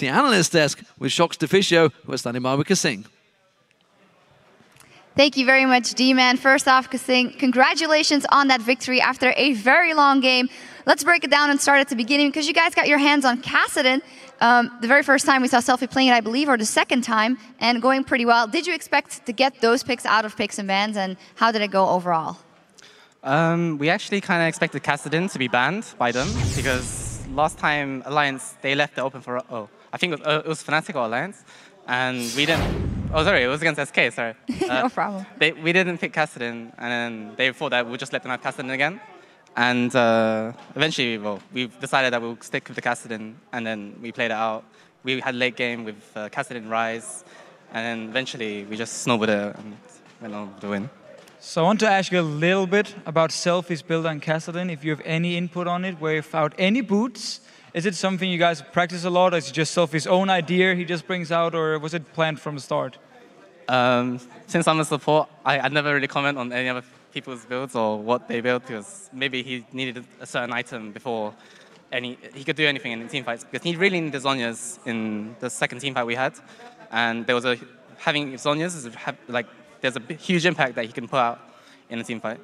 to the analyst desk with Shocks Deficio, who are standing by with Kasing. Thank you very much, D-Man. First off, Kasing, congratulations on that victory after a very long game. Let's break it down and start at the beginning because you guys got your hands on Kassadin. Um, the very first time we saw Selfie playing it, I believe, or the second time, and going pretty well. Did you expect to get those picks out of picks and bans, and how did it go overall? Um, we actually kind of expected Kassadin to be banned by them because last time Alliance, they left it open for, oh, I think it was, uh, it was Fnatic or Alliance, and we didn't, oh sorry, it was against SK, sorry. Uh, no problem. They, we didn't pick Kassadin, and then they thought that we'd just let them have Kassadin again. And uh, eventually, well, we decided that we'll stick with the Kassadin, and then we played it out. We had late game with uh, Kassadin Ryze, and then eventually we just snowballed it and went on to win. So I want to ask you a little bit about Selfie's build on Kassadin, if you have any input on it, where without any boots. Is it something you guys practice a lot, or is it just Selfie's own idea he just brings out, or was it planned from the start? Um, since I'm a support, I, I never really comment on any other people's builds or what they build because maybe he needed a certain item before any he could do anything in the team fights because he really needed Zhonya's in the second team fight we had, and there was a having Zhonya's is like there's a huge impact that he can put out in a team fight.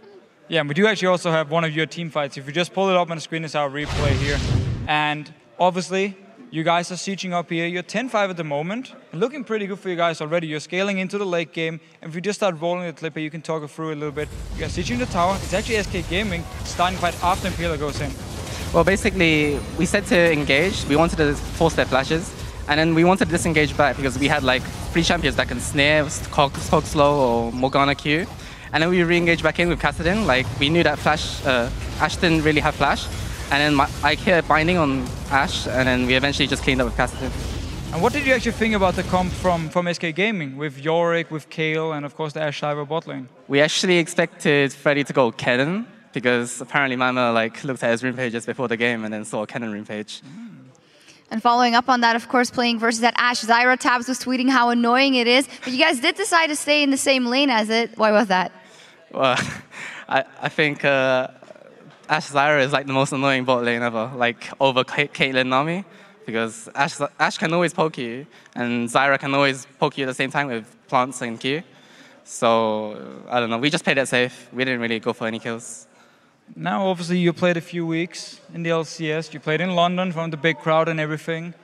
Yeah, and we do actually also have one of your team fights. If you just pull it up on the screen, it's our replay here, and obviously you guys are sieging up here. You're 10-5 at the moment. Looking pretty good for you guys already. You're scaling into the late game. And if you just start rolling the clipper, you can talk it through a little bit. You guys sieging the tower. It's actually SK Gaming starting quite after Imperial goes in. Well, basically, we said to engage. We wanted to force their flashes. And then we wanted to disengage back because we had like three champions that can snare, Kog, Slow, or Morgana Q. And then we re-engaged back in with Kassadin. Like, we knew that Flash, uh, really have Flash. And then my, I hit binding on Ashe, and then we eventually just cleaned up with Kassadin. And what did you actually think about the comp from, from SK Gaming with Yorick, with Kayle, and of course the Ashe Zyra bot lane? We actually expected Freddy to go Kennen, because apparently Mama like looked at his rune pages before the game and then saw a Kennen rune page. Mm. And following up on that, of course, playing versus that Ashe, Zyra Tabs was tweeting how annoying it is. But you guys did decide to stay in the same lane as it. Why was that? Well, I, I think uh, Ashe Zyra is like the most annoying bot lane ever, like over K Caitlyn Nami, because Ash, Ashe can always poke you, and Zyra can always poke you at the same time with plants and Q. So, I don't know, we just played it safe. We didn't really go for any kills. Now, obviously, you played a few weeks in the LCS. You played in London from the big crowd and everything.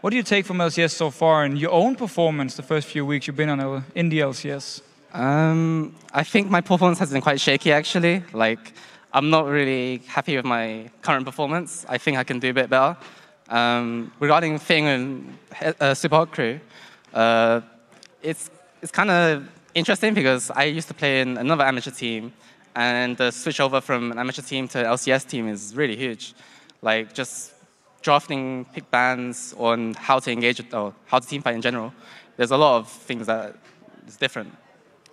What do you take from LCS so far and your own performance the first few weeks you've been on in the LCS? Um, I think my performance has been quite shaky, actually. Like, I'm not really happy with my current performance. I think I can do a bit better. Um, regarding Thing and uh, Supa Hot Crew, uh, it's, it's kind of interesting because I used to play in another amateur team, and the switch over from an amateur team to LCS team is really huge. Like, just drafting pick bans on how to engage or how to team fight in general. There's a lot of things that is different.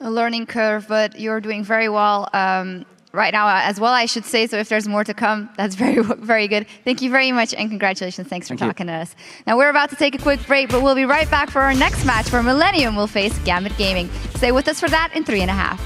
A learning curve, but you're doing very well. Um, right now uh, as well, I should say. So if there's more to come, that's very, very good. Thank you very much and congratulations. Thanks for Thank talking you. to us. Now we're about to take a quick break, but we'll be right back for our next match where Millennium will face Gambit Gaming. Stay with us for that in three and a half.